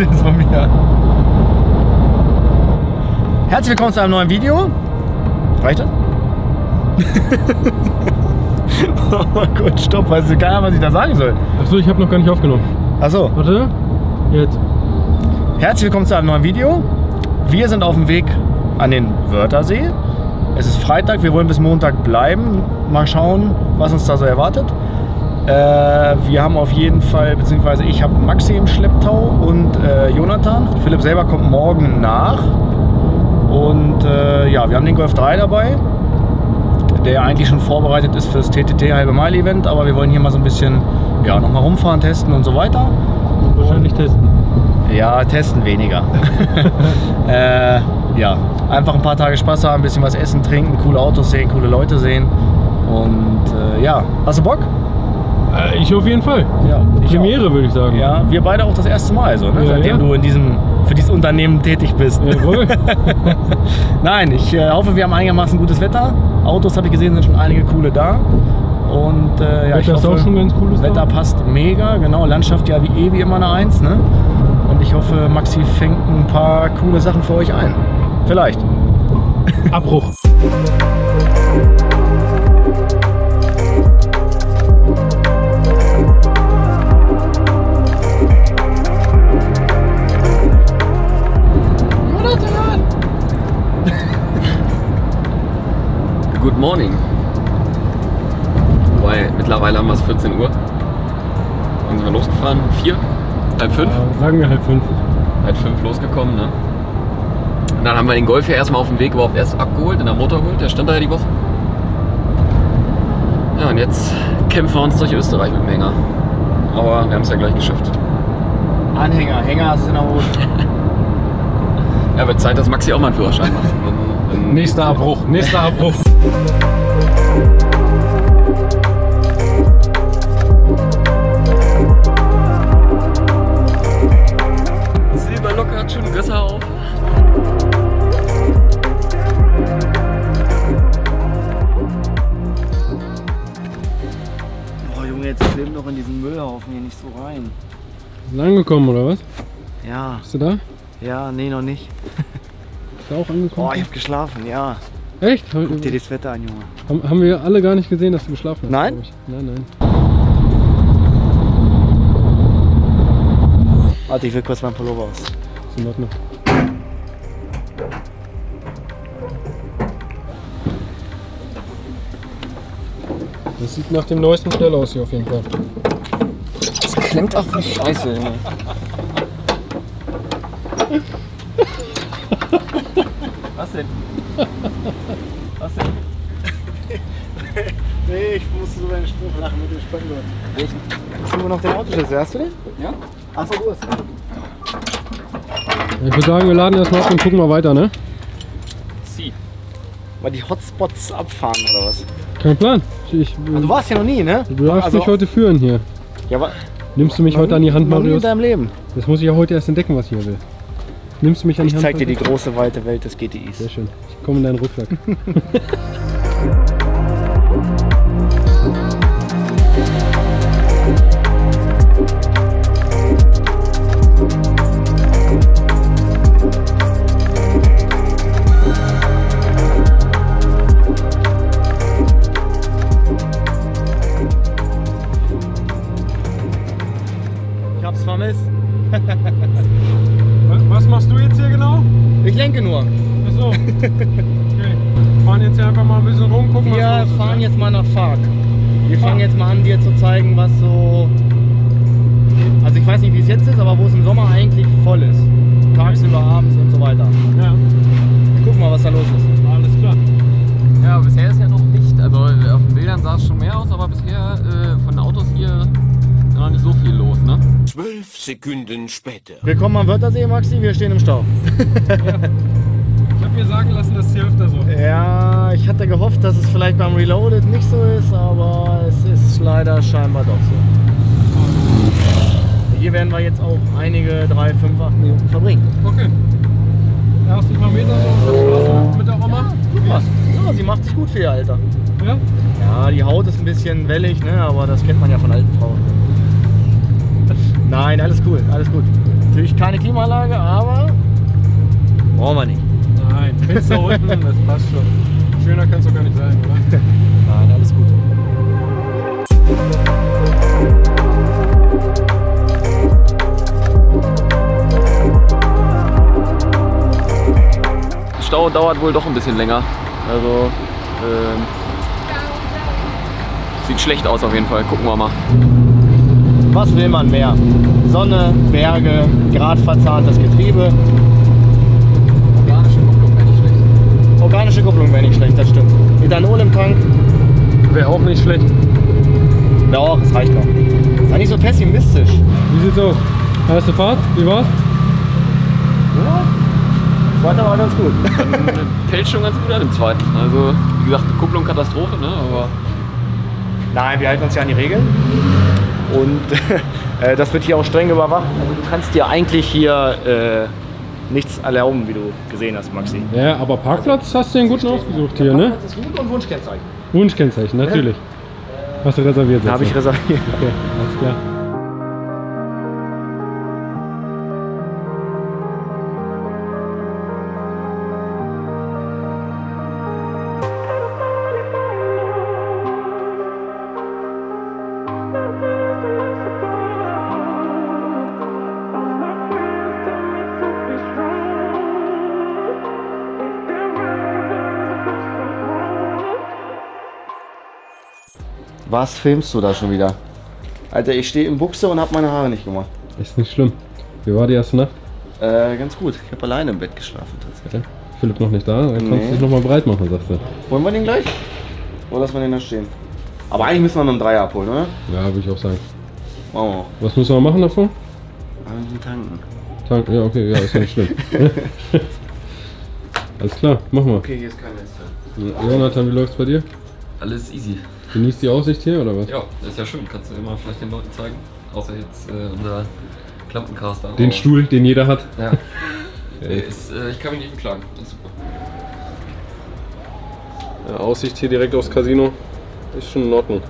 Du jetzt von mir? Herzlich willkommen zu einem neuen Video. Reicht das? oh mein Gott, stopp, weiß ich gar nicht, was ich da sagen soll. Achso, ich habe noch gar nicht aufgenommen. Achso, Warte. Jetzt. herzlich willkommen zu einem neuen Video. Wir sind auf dem Weg an den Wörthersee. Es ist Freitag, wir wollen bis Montag bleiben. Mal schauen, was uns da so erwartet. Äh, wir haben auf jeden Fall, beziehungsweise ich habe Maxi im Schlepptau und äh, Jonathan. Philipp selber kommt morgen nach. Und äh, ja, wir haben den Golf 3 dabei, der eigentlich schon vorbereitet ist fürs TTT Halbe Meile Event. Aber wir wollen hier mal so ein bisschen ja, nochmal rumfahren, testen und so weiter. Wahrscheinlich testen. Ja, testen weniger. äh, ja, einfach ein paar Tage Spaß haben, ein bisschen was essen, trinken, coole Autos sehen, coole Leute sehen. Und äh, ja, hast du Bock? Äh, ich auf jeden Fall. Ja, ich Premiere, würde ich sagen. Ja, wir beide auch das erste Mal, so, ne? Ja, seitdem ja. du in diesem, für dieses Unternehmen tätig bist. Jawohl. Nein, ich äh, hoffe, wir haben einigermaßen gutes Wetter. Autos, habe ich gesehen, sind schon einige coole da. Und äh, ja, ich Wetter ist hoffe, auch schon ganz cooles Wetter passt mega, genau. Landschaft ja wie eh wie immer eine Eins, ne? Und ich hoffe, Maxi fängt ein paar coole Sachen für euch ein. Vielleicht. Abbruch. Good morning. Wobei, mittlerweile haben wir es 14 Uhr. Wann sind wir losgefahren? Vier? Halb fünf? Äh, sagen wir halb fünf. Halb fünf losgekommen, ne? Und dann haben wir den Golf ja erstmal auf dem Weg überhaupt erst abgeholt, in der Motorgold. Der stand da ja die Woche. Ja, und jetzt kämpfen wir uns durch Österreich mit dem Hänger. Aber wir haben es ja gleich geschafft. Anhänger, Hänger hast du in der Hose. Ja, wird Zeit, dass Maxi auch mal einen Führerschein macht. Nächster Abbruch. Nächster Abbruch. Silberlocke hat schon Gösser auf. Boah, Junge, jetzt schwimmen doch in diesen Müllhaufen hier nicht so rein. Ist angekommen oder was? Ja, Bist du da? ja, nee, noch nicht. Ist er auch angekommen? Boah, ich hab geschlafen, ja. Echt? Guck dir das Wetter an, Junge. Haben, haben wir alle gar nicht gesehen, dass du geschlafen hast? Nein? Nein, nein. Warte, ich will kurz meinen Pullover aus. Ist in Ordnung. Das sieht nach dem neuesten Modell aus hier auf jeden Fall. Das klingt auch wie Scheiße, Junge. Was denn? Was denn? Nee, ich musste so einen Spruch lachen mit dem Spannbord. Welchen? Hast du immer noch den Autoschlüssel? Hast du den? Ja? Achso, du hast Ja, ich würde sagen, wir laden erstmal ab und gucken mal weiter, ne? Sie. Mal die Hotspots abfahren oder was? Kein Plan. Ich, ich, Also, du warst ja noch nie, ne? du darfst also, mich heute führen hier. Ja, aber Nimmst du mich heute an die Hand, noch nie in Marius? deinem Leben. Das muss ich ja heute erst entdecken, was ich hier will. Nimmst du mich an Ich zeig dir die große, weite Welt des GTIs. Sehr schön. Ich komme in deinen Rucksack. was so. Also, ich weiß nicht, wie es jetzt ist, aber wo es im Sommer eigentlich voll ist. Tagsüber, abends und so weiter. Ja, Wir gucken mal, was da los ist. alles klar. Ja, bisher ist ja noch nicht. Also auf den Bildern sah es schon mehr aus, aber bisher äh, von den Autos hier ist noch nicht so viel los, ne? Zwölf Sekunden später. Willkommen am Wörthersee, Maxi. Wir stehen im Stau. Ich habe mir sagen lassen, das hier öfter so. Ja, ich hatte gehofft, dass es vielleicht beim Reloaded nicht so ist, aber es ist leider scheinbar doch so. Hier werden wir jetzt auch einige 3, 5, 8 Minuten verbringen. Okay. Erste paar Meter so mit der Oma. Guck mal. Maxi macht sich gut für ihr Alter. Ja? Ja, die Haut ist ein bisschen wellig, ne? aber das kennt man ja von alten Frauen. Nein, alles cool, alles gut. Natürlich keine Klimaanlage, aber brauchen wir nicht. Nein, Fenster unten, das passt schon. Schöner kann es doch gar nicht sein, oder? Nein, alles gut. Der Stau dauert wohl doch ein bisschen länger. Also, ähm, sieht schlecht aus auf jeden Fall. Gucken wir mal. Was will man mehr? Sonne, Berge, gradverzahntes Getriebe. Organische Kupplung wäre nicht schlecht, das stimmt. Ethanol im Tank, Wäre auch nicht schlecht. ja, das reicht noch. Sei nicht so pessimistisch. Wie sieht's aus? Erste Fahrt, wie war's? Weiter war ganz gut. Pellt schon ganz gut an im zweiten. Also, wie gesagt, die Kupplung Katastrophe, ne? Aber Nein, wir halten uns ja an die Regeln. Und äh, das wird hier auch streng überwacht. Also du kannst dir eigentlich hier äh, nichts erlauben, wie du gesehen hast, Maxi. Ja, aber Parkplatz hast du den guten ausgesucht hier, ne? Das ist gut und Wunschkennzeichen. Wunschkennzeichen, natürlich. Hast du reserviert? Da habe ich reserviert. Okay, alles klar. Was filmst du da schon wieder? Alter, ich stehe im Buchse und habe meine Haare nicht gemacht. Ist nicht schlimm. Wie war die erste Nacht? Äh, ganz gut. Ich habe alleine im Bett geschlafen tatsächlich. Ja. Philipp noch nicht da? Dann kannst Nee. du dich nochmal breit machen, sagst du. Wollen wir den gleich? Oder lassen wir den da stehen? Aber eigentlich müssen wir noch einen Dreier abholen, oder? Ja, würde ich auch sagen. Machen wir auch. Was müssen wir machen wir müssen tanken. Tank, ja, okay, ja, ist ja nicht schlimm. Alles klar, machen wir. Okay, hier ist kein Fenster. Jonathan, wie läuft's bei dir? alles easy. Genießt die Aussicht hier oder was? Ja, das ist ja schön. Kannst du immer vielleicht den Leuten zeigen. Außer jetzt äh, unser Klampencaster. Den Aber- Stuhl, den jeder hat. Ja. ist, äh, ich kann mich nicht beklagen. Ist super. Ja, Aussicht hier direkt aufs Casino ist schon in Ordnung.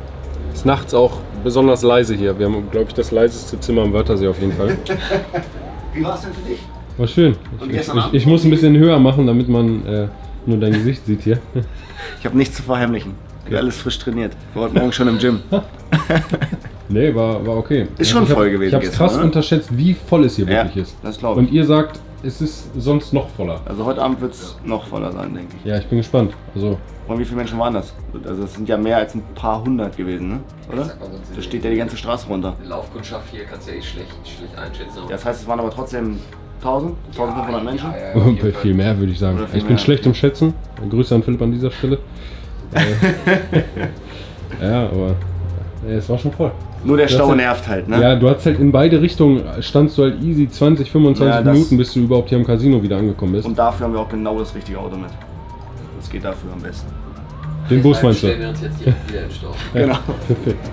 Ist nachts auch besonders leise hier. Wir haben, glaube ich, das leiseste Zimmer am Wörthersee auf jeden Fall. Wie war es denn für dich? War schön. Ich, ich, ich, ich muss ein bisschen höher machen, damit man äh, nur dein Gesicht sieht hier. Ich habe nichts zu verheimlichen. Habe alles frisch trainiert. Wir heute Morgen schon im Gym. Nee, war, war okay. Ist schon ich hab, voll gewesen Ich habe krass oder? unterschätzt, wie voll es hier Ja, wirklich ist. das glaube ich. Und ihr sagt, es ist sonst noch voller. Also heute Abend wird es noch voller sein, denke ich. Ja, ich bin gespannt. Also, Und wie viele Menschen waren das? Also es sind ja mehr als ein paar hundert gewesen, ne? Oder? Mal, Da steht ja die ganze Straße runter. Die Laufkundschaft hier kannst du ja eh schlecht, schlecht einschätzen. Das heißt, es waren aber trotzdem 1000, 1500 Menschen. Ja, ja, viel mehr würde ich sagen. Ich bin mehr. schlecht im Schätzen. Grüße an Philipp an dieser Stelle. Ja, aber äh, es war schon voll. Nur der Stau ist- nervt halt, ne? Ja, du hast halt in beide Richtungen, standst du halt easy 20, 25 Ja, Minuten, bis du überhaupt hier am Casino wieder angekommen bist. Und dafür haben wir auch genau das richtige Auto mit. Das geht dafür am besten. Den Bus meinst du? Stellen wir uns jetzt hier wieder im Stau. Genau. Perfekt.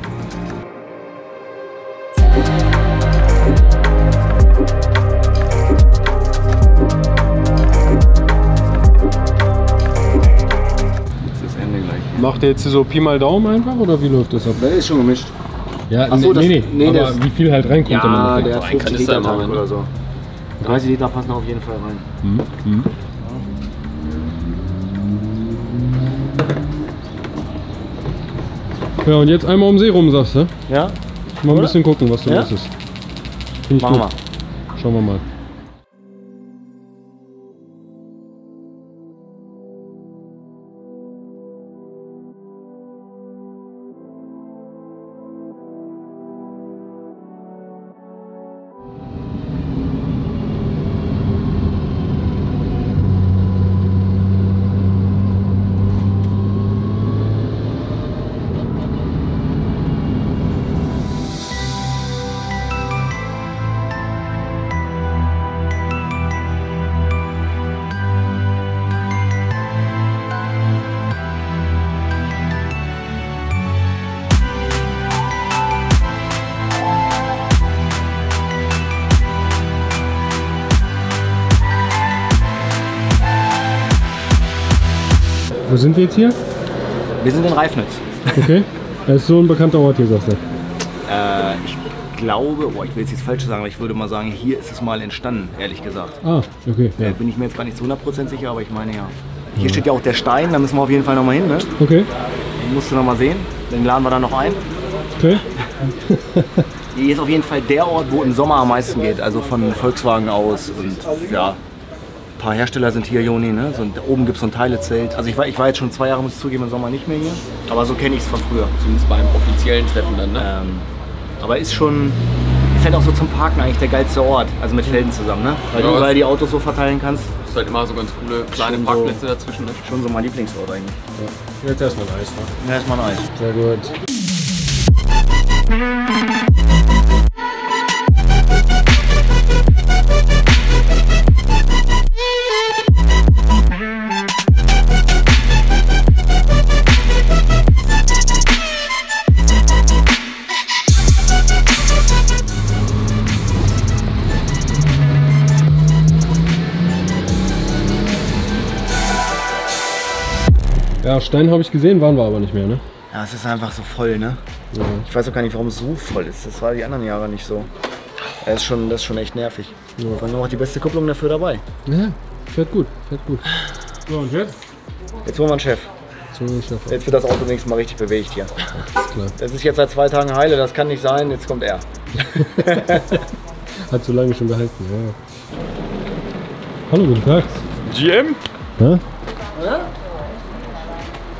Macht ihr jetzt so Pi mal Daumen einfach oder wie läuft das ab? Der ist schon gemischt. Ja, Ach so, nee, das- nee, nee, aber wie viel halt reinkommt im Ja, der hat ein 50 Kanister Liter immer, Tank ne? oder so. 30 Liter passen auf jeden Fall rein. Mhm. Mhm. Ja, und jetzt einmal um See rum, sagst du? Ja? Mal ein Oder? bisschen gucken, was da Ja? los ist. Find ich Machen gut. wir. Schauen wir mal. Wo sind wir jetzt hier? Wir sind in Reifnitz. Okay. Das ist so ein bekannter Ort hier, sagst du. Äh, ich glaube, oh, ich will jetzt nichts Falsches sagen, aber ich würde mal sagen, hier ist es mal entstanden, ehrlich gesagt. Ah, okay. Ja. Äh, bin ich mir jetzt gar nicht zu 100% sicher, aber ich meine ja. Hier steht ja auch der Stein, da müssen wir auf jeden Fall nochmal hin, ne? Okay. Den musst du nochmal sehen. Den laden wir dann noch ein. Okay. Hier ist auf jeden Fall der Ort, wo im Sommer am meisten geht, also von Volkswagen aus und ja. Ein paar Hersteller sind hier, Joni, ne? So, oben gibt es so ein Teilezelt. Also ich war, ich war jetzt schon zwei Jahre, muss ich zugeben, im Sommer nicht mehr hier. Aber so kenne ich es von früher. Zumindest beim offiziellen Treffen dann, ne? Ähm, aber ist schon, ist halt auch so zum Parken eigentlich der geilste Ort. Also mit Felden zusammen, ne? Weil Ja. du überall die Autos so verteilen kannst. ist halt immer so ganz coole kleine Schon so- Parkplätze dazwischen. Ne? Schon so mein Lieblingsort eigentlich. Jetzt erstmal ein Eis. Ne? Ja, erstmal ein Eis. Sehr gut. Stein habe ich gesehen, waren wir aber nicht mehr, ne? Ja, es ist einfach so voll, ne? Ja. Ich weiß auch gar nicht, warum es so voll ist. Das war die anderen Jahre nicht so. Das ist schon, das ist schon echt nervig. Ja. Vor allem auch die beste Kupplung dafür dabei. ja. Fährt gut, fährt gut. So, und jetzt? Jetzt holen wir einen Chef. Jetzt wird das Auto wenigstens mal richtig bewegt hier. Ist klar. Das ist jetzt seit zwei Tagen heile, das kann nicht sein. Jetzt kommt er. Hat so lange schon behalten, ja. Hallo, guten Tag. GM? Ja?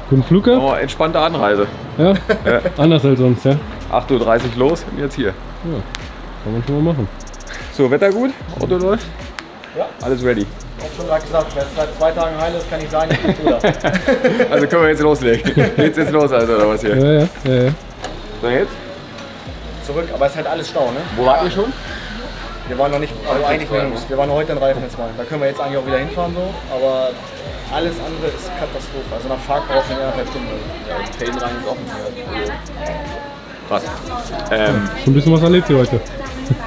Guten Flug gehabt? Oh, entspannte Anreise. Ja? Anders als sonst, ja? 8.30 Uhr los und jetzt hier. Ja. Kann man schon mal machen. So, Wetter gut? Auto läuft? Ja. Alles ready. Ich hab schon gerade gesagt, wer seit zwei Tagen heile ist, kann. Jetzt bist du da. Also können wir jetzt loslegen. Geht's jetzt los, also, oder was hier? Ja, ja, ja, ja. So, jetzt? Zurück, aber es ist halt alles Stau, ne? Wo wart ihr schon? Wir waren noch nicht, also eigentlich. Wir waren heute in Reifenhetzmal. Da können wir jetzt eigentlich auch wieder hinfahren so, aber alles andere ist Katastrophe. Also nach Fahrt brauchst du eine anderthalb Stunden. Ja, Felgenrang ist offen. Krass. Ähm, Schon ein bisschen was erlebt hier heute.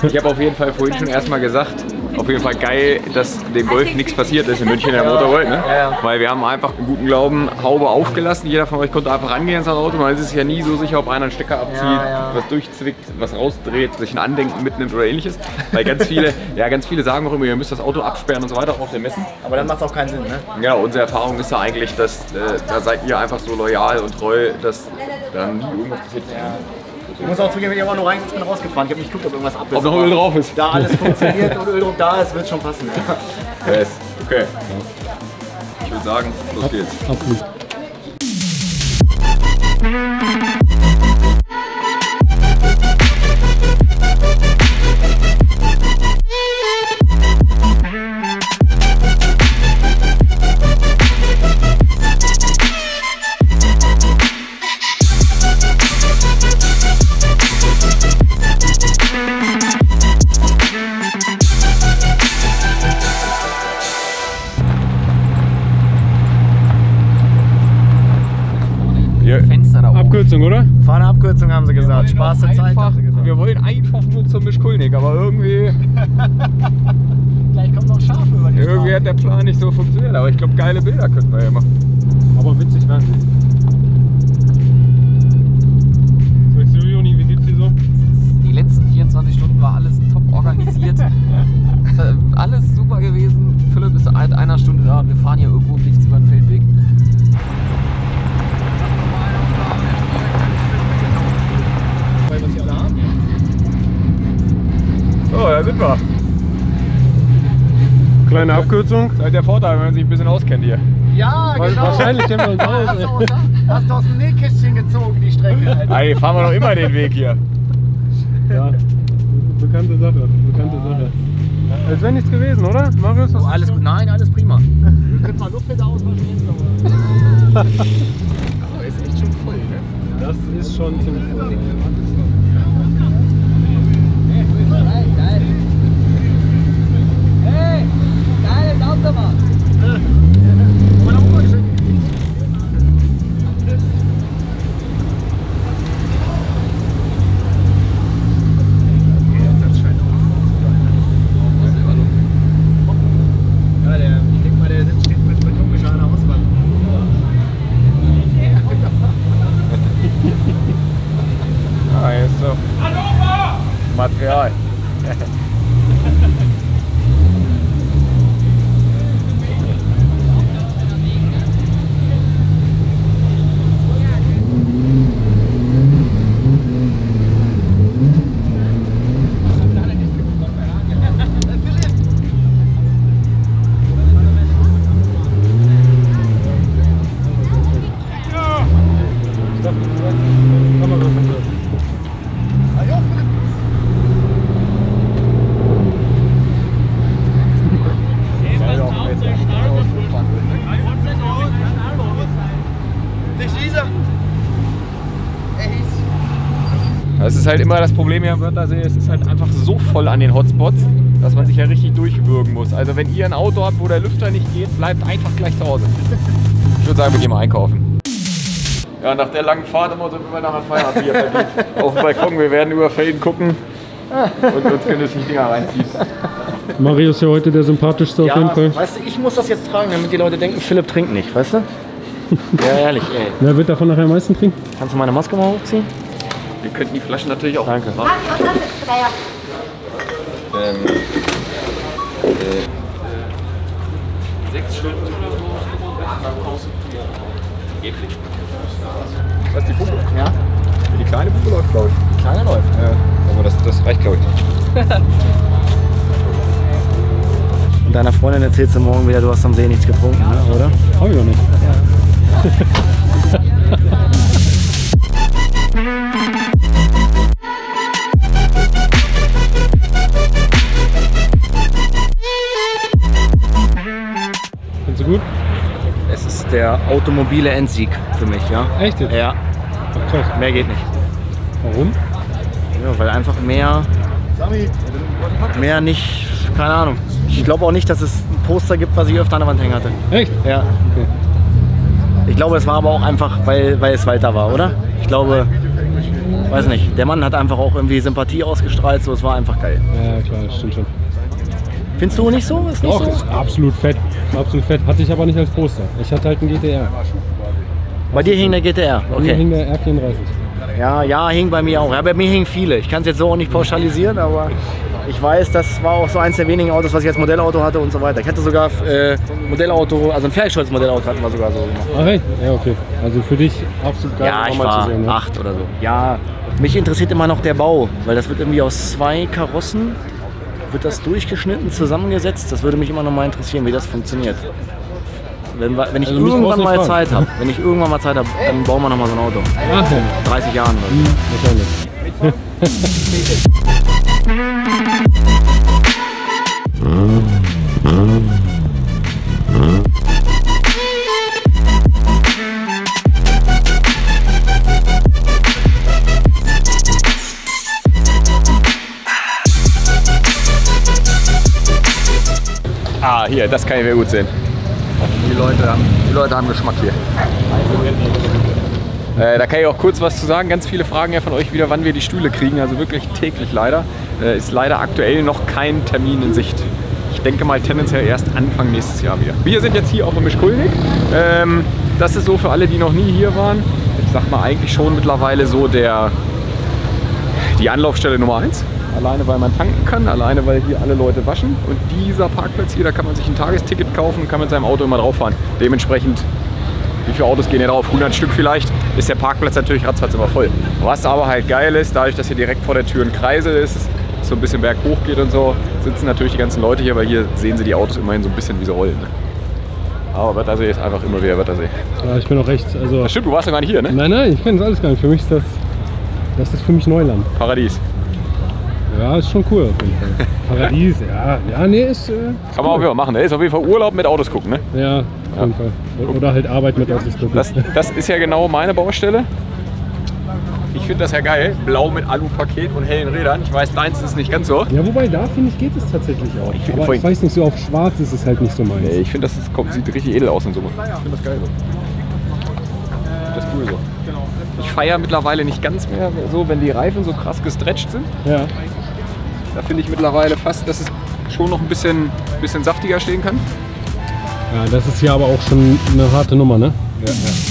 Ich habe auf jeden Fall vorhin schon erstmal gesagt, auf jeden Fall geil, dass dem Golf nichts passiert ist in München in der Motorworld, ne? Ja, ja. Weil wir haben einfach im guten Glauben Haube aufgelassen. Jeder von euch konnte einfach rangehen ins Auto. Man ist sich ja nie so sicher, ob einer einen Stecker abzieht, Ja, ja. was durchzwickt, was rausdreht, sich ein Andenken mitnimmt oder ähnliches. Weil ganz viele, ja, ganz viele sagen auch immer, ihr müsst das Auto absperren und so weiter, auch auf den Messen. Aber dann macht es auch keinen Sinn, ne? Ja, unsere Erfahrung ist ja eigentlich, dass äh, da seid ihr einfach so loyal und treu, dass da nie irgendwas passiert. Ich muss auch zugeben, ich habe auch nur reingesetzt bin rausgefahren. Ich habe nicht geguckt, ob irgendwas ab ist. Ob noch Öl drauf ist. Da alles funktioniert und Öldruck da ist, wird schon passen. Ja. Yes. Okay. Ich würde sagen, los geht's. Abflug. Abkürzung, oder? Fahr eine Abkürzung, haben sie gesagt. Spaß der Zeit, einfach, haben sie gesagt. wir wollen einfach nur zum Mischkulnik, aber irgendwie, Gleich kommt noch Schafe über die irgendwie hat der Plan nicht so funktioniert. Aber ich glaube, geile Bilder könnten wir ja machen. Aber witzig werden sie. Sagst du, Juni, wie geht's dir so? Die letzten 24 Stunden war alles top organisiert. Alles super gewesen. Philipp ist seit einer Stunde da und wir fahren hier irgendwo da sind wir. Kleine Abkürzung. Das ist halt der Vorteil, wenn man sich ein bisschen auskennt hier. Ja, genau. Wahrscheinlich kennen wir uns aus. Hast du, aus, hast du aus dem Nähkästchen gezogen, die Strecke. Alter. Ey, fahren wir doch immer den Weg hier. Ja, bekannte Sache, bekannte Sache. Als wäre nichts gewesen, oder? Marius? Oh, alles gut. Nein, alles prima. Wir können mal Luftfilter auswaschen jetzt, aber. Aber ist echt schon voll, ne? Das ist schon ziemlich cool. Hey, geiles Auto, Mann. Halt immer das Problem hier am Wörthersee, es ist halt einfach so voll an den Hotspots, dass man sich ja richtig durchwürgen muss. Also wenn ihr ein Auto habt, wo der Lüfter nicht geht, bleibt einfach gleich zu Hause. Ich würde sagen, wir gehen mal einkaufen. Ja, nach der langen Fahrt immer sind wir nachher Feierabend verdient. Auf dem Balkon, wir werden über Felden gucken und uns können die Dinger reinziehen. Mario ist ja heute der sympathischste auf jeden Fall. weißt du, ich muss das jetzt tragen, damit die Leute denken, Philipp trinkt nicht, weißt du? Ja, ehrlich, ey. Wer wird davon nachher am meisten trinken? Kannst du meine Maske mal hochziehen? Wir könnten die Flaschen natürlich auch Danke. machen. Ähm, äh, sechs Stunden oder so. Was ist die Pumpe? Ja? Die kleine Pumpe läuft, glaube ich. Kleine läuft. Ja, aber das, das reicht, glaube ich. Und deiner Freundin erzählst du morgen wieder, du hast am See nichts getrunken, ne, oder? Hab ich noch nicht. Findest gut? Es ist der automobile Endsieg für mich, ja? Echt jetzt? Ja, Ach, krass. mehr geht nicht. Warum? Ja, weil einfach mehr, mehr nicht, keine Ahnung. Ich glaube auch nicht, dass es ein Poster gibt, was ich öfter an der Wand hängen hatte. Echt? Ja. Okay. Ich glaube, es war aber auch einfach, weil, weil es Walter war, oder? Ich glaube, weiß nicht, der Mann hat einfach auch irgendwie Sympathie ausgestrahlt, so es war einfach geil. Ja, klar, das stimmt schon. Findest du nicht so? Ist nicht Doch, so? ist absolut fett. Absolut fett. Hatte ich aber nicht als Poster. Ich hatte halt einen GTR. Bei dir hing der GTR. Bei mir Okay. hing der R34. Ja, ja, hing bei mir auch. Ja, bei mir hingen viele. Ich kann es jetzt so auch nicht pauschalisieren, aber ich weiß, das war auch so eins der wenigen Autos, was ich als Modellauto hatte und so weiter. Ich hatte sogar äh, Modellauto, also ein Fertigstolz Modellauto hatten wir sogar so gemacht. Ach echt? Ja, okay. Also für dich absolut geil. Ja, ich war zu sehen, ne? acht oder so. Ja, mich interessiert immer noch der Bau, weil das wird irgendwie aus zwei Karossen, wird das durchgeschnitten, zusammengesetzt. Das würde mich immer noch mal interessieren, wie das funktioniert. Wenn, wenn ich Also irgendwann mal fragen. Zeit habe, wenn ich irgendwann mal Zeit habe, dann bauen wir noch mal so ein Auto. Ach ja, 30 Jahren oder so. wahrscheinlich. hier, das kann ich sehr gut sehen. Die Leute haben, die Leute haben Geschmack hier. Äh, da kann ich auch kurz was zu sagen. Ganz viele fragen ja von euch wieder, wann wir die Stühle kriegen. Also wirklich täglich leider. Äh, ist leider aktuell noch kein Termin in Sicht. Ich denke mal tendenziell erst Anfang nächstes Jahr wieder. Wir sind jetzt hier auf dem Mischkulnik. Ähm, das ist so für alle, die noch nie hier waren. Ich sag mal eigentlich schon mittlerweile so der, die Anlaufstelle Nummer 1. Alleine weil man tanken kann, alleine weil hier alle Leute waschen. Und dieser Parkplatz hier, da kann man sich ein Tagesticket kaufen und kann mit seinem Auto immer drauf fahren. Dementsprechend, wie viele Autos gehen hier drauf? 100 Stück vielleicht. Ist der Parkplatz natürlich ratzfatz immer voll. Was aber halt geil ist, dadurch, dass hier direkt vor der Tür ein Kreisel ist, so ein bisschen berghoch geht und so, sitzen natürlich die ganzen Leute hier, weil hier sehen sie die Autos immerhin so ein bisschen wie sie rollen. Ne? Aber Wörthersee ist einfach immer wieder Wörthersee. Ja, ich bin auch recht. Also, Das stimmt, du warst ja gar nicht hier, ne? nein, nein, ich kenne das alles gar nicht. Für mich ist das. Das ist für mich Neuland. Paradies. Ja, ist schon cool auf jeden Fall. Paradies, ja. Ja, nee, ist. Äh, Kann man auch wieder machen. Ne? Ist auf jeden Fall Urlaub mit Autos gucken, ne? ja, auf jeden Fall. Oder halt Arbeit mit Autos gucken. Das, das ist ja genau meine Baustelle. Ich finde das ja geil. Blau mit Alupaket und hellen Rädern. Ich weiß, deins ist nicht ganz so. Ja, wobei da finde ich geht es tatsächlich auch. Ich Aber ich weiß nicht, so auf schwarz ist es halt nicht so meins. Ich finde, das ist, kommt, sieht richtig edel aus und so. Ich finde das geil so. Das ist cool so. Ich feiere mittlerweile nicht ganz mehr so, wenn die Reifen so krass gestretcht sind. Ja. Da finde ich mittlerweile fast, dass es schon noch ein bisschen, bisschen saftiger stehen kann. ja, das ist hier aber auch schon eine harte Nummer, ne? Ja, Video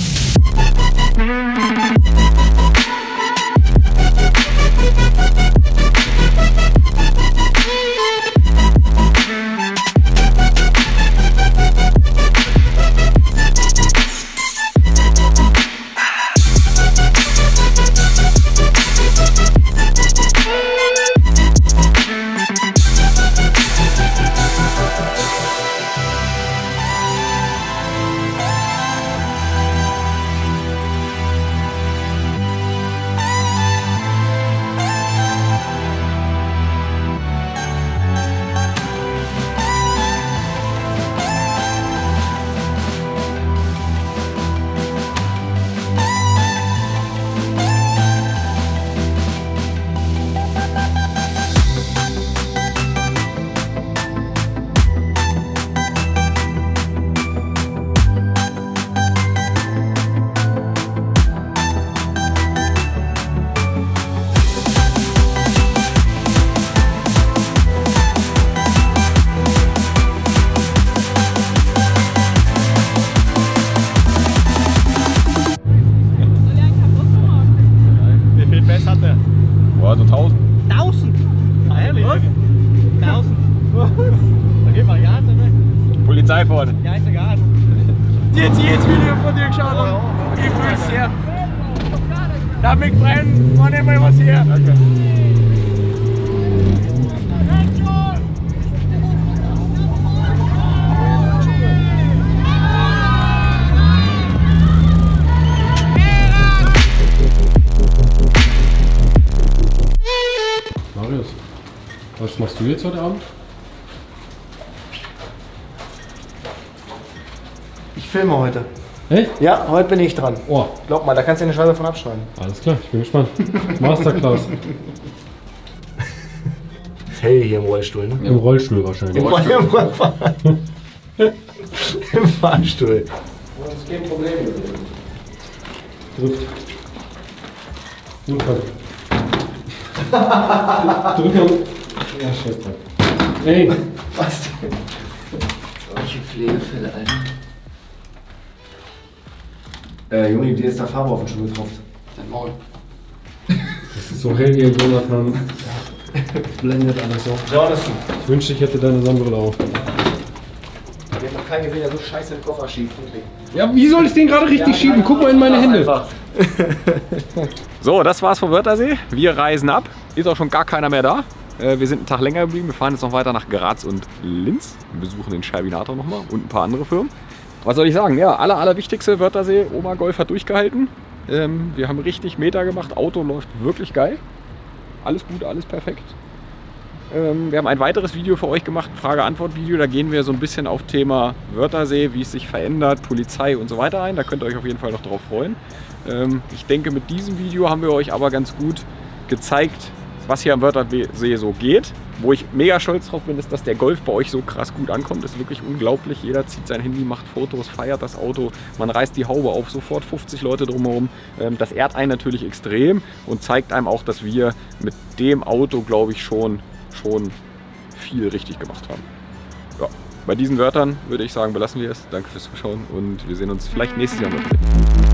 heute. Echt? Ja, heute bin ich dran. Oh, Glaub mal, da kannst du eine Scheibe von abschneiden. alles klar, ich bin gespannt. Masterclass. Hell hier im Rollstuhl, ne? Im Rollstuhl wahrscheinlich. Im Rollstuhl. Im Fahrstuhl. Das ist kein Problem. Drück. Drück halt. Drück mal. Ja, scheiße. Ey, Was denn? Solche Pflegefälle, Alter. Äh, Junge, dir ist da Farbe auf den Schuh getropft. Dein Maul. das ist so hell hier, Jonathan. Blendet alles so. Jonathan. Ich wünschte, ich hätte deine Sonnenbrille auf. Wir haben noch keinen gesehen, der so scheiße den Koffer schiebt. Ja, wie soll ich den gerade richtig schieben? Guck mal in meine Hände. So, das war's vom Wörthersee. Wir reisen ab. Ist auch schon gar keiner mehr da. Äh, Wir sind einen Tag länger geblieben. Wir fahren jetzt noch weiter nach Graz und Linz. Wir besuchen den Scherbinator nochmal und ein paar andere Firmen. Was soll ich sagen? Ja, aller, allerwichtigste Wörthersee. Oma Golf hat durchgehalten. Ähm, wir haben richtig Meter gemacht. Auto läuft wirklich geil. Alles gut, alles perfekt. Ähm, wir haben ein weiteres Video für euch gemacht, ein Frage-Antwort-Video. Da gehen wir so ein bisschen auf Thema Wörthersee, wie es sich verändert, Polizei und so weiter ein. Da könnt ihr euch auf jeden Fall noch drauf freuen. Ähm, ich denke, mit diesem Video haben wir euch aber ganz gut gezeigt, was hier am Wörthersee so geht. Wo ich mega stolz drauf bin, ist, dass der Golf bei euch so krass gut ankommt. Ist wirklich unglaublich. Jeder zieht sein Handy, macht Fotos, feiert das Auto. Man reißt die Haube auf, sofort 50 Leute drumherum. Ähm, Das ehrt einen natürlich extrem und zeigt einem auch, dass wir mit dem Auto, glaube ich, schon, schon viel richtig gemacht haben. Ja, bei diesen Wörtern würde ich sagen, belassen wir es. Danke fürs Zuschauen und wir sehen uns vielleicht nächstes Jahr noch.